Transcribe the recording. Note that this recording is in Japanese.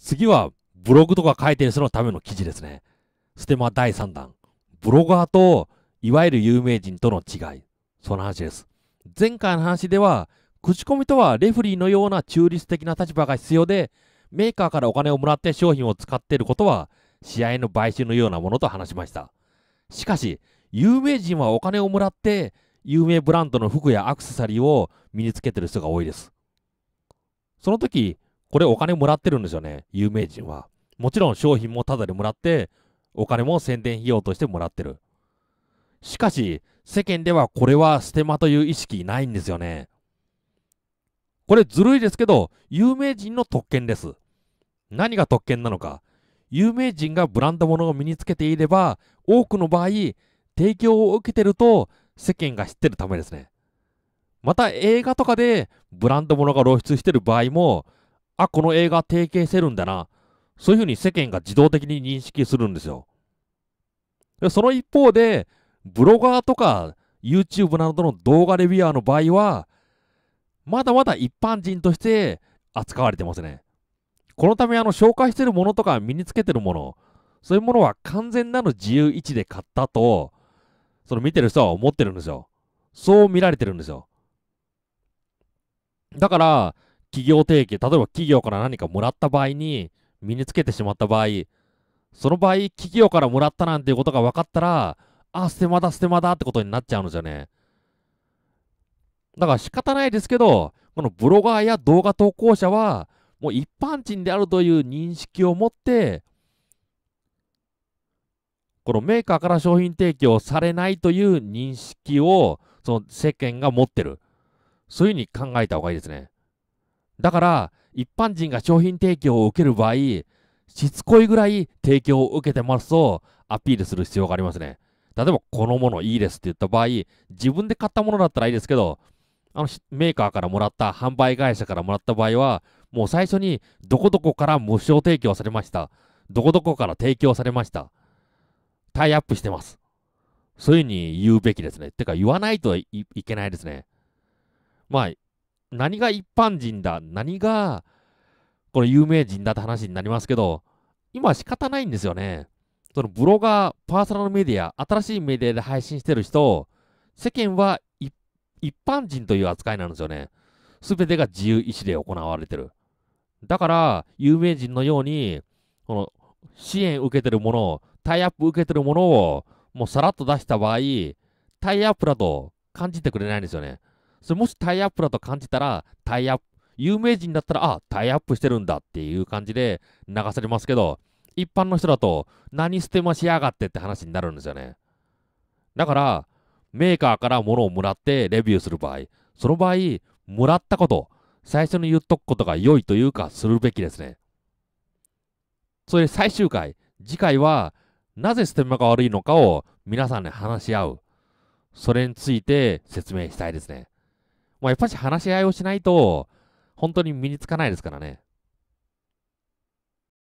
次は、ブログとか書いてる人のための記事ですね。ステマ第3弾。ブロガーと、いわゆる有名人との違い。その話です。前回の話では、口コミとはレフリーのような中立的な立場が必要で、メーカーからお金をもらって商品を使っていることは、試合の買収のようなものと話しました。しかし、有名人はお金をもらって、有名ブランドの服やアクセサリーを身につけてる人が多いです。その時、これお金もらってるんですよね、有名人は。もちろん商品もタダでもらって、お金も宣伝費用としてもらってる。しかし、世間ではこれはステマという意識ないんですよね。これずるいですけど、有名人の特権です。何が特権なのか。有名人がブランド物を身につけていれば、多くの場合、提供を受けてると世間が知ってるためですね。また映画とかでブランド物が露出してる場合も、あ、この映画提携してるんだな。そういうふうに世間が自動的に認識するんですよ。その一方で、ブロガーとか YouTube などの動画レビュアーの場合は、まだまだ一般人として扱われてますね。このため、あの、紹介してるものとか身につけてるもの、そういうものは完全なる自由位置で買ったと、その見てる人は思ってるんですよ。そう見られてるんですよ。だから、企業提携、例えば企業から何かもらった場合に、身につけてしまった場合、その場合、企業からもらったなんていうことが分かったら、あ、ステマだ、ステマだってことになっちゃうんですよね。だから仕方ないですけど、このブロガーや動画投稿者は、もう一般人であるという認識を持って、このメーカーから商品提供されないという認識を、その世間が持ってる。そういうふうに考えた方がいいですね。だから、一般人が商品提供を受ける場合、しつこいぐらい提供を受けてますと、アピールする必要がありますね。例えば、このものいいですって言った場合、自分で買ったものだったらいいですけど、あのメーカーからもらった、販売会社からもらった場合は、もう最初にどこどこから無償提供されました。どこどこから提供されました。タイアップしてます。そういうふうに言うべきですね。てか言わないといけないですね。まあ、何が一般人だ、何がこの有名人だって話になりますけど、今は仕方ないんですよね。そのブロガー、パーソナルメディア、新しいメディアで配信してる人、世間は一般人という扱いなんですよね。すべてが自由意志で行われてる。だから、有名人のように、この支援受けてるもの、タイアップ受けてるものを、もうさらっと出した場合、タイアップだと感じてくれないんですよね。それもしタイアップだと感じたら、タイアップ、有名人だったら、あ、タイアップしてるんだっていう感じで流されますけど、一般の人だと、何捨てもしやがってって話になるんですよね。だから、メーカーから物をもらってレビューする場合、その場合、もらったこと、最初に言っとくことが良いというか、するべきですね。それで最終回、次回は、なぜステマが悪いのかを皆さんで話し合う。それについて説明したいですね。まあ、やっぱし話し合いをしないと、本当に身につかないですからね。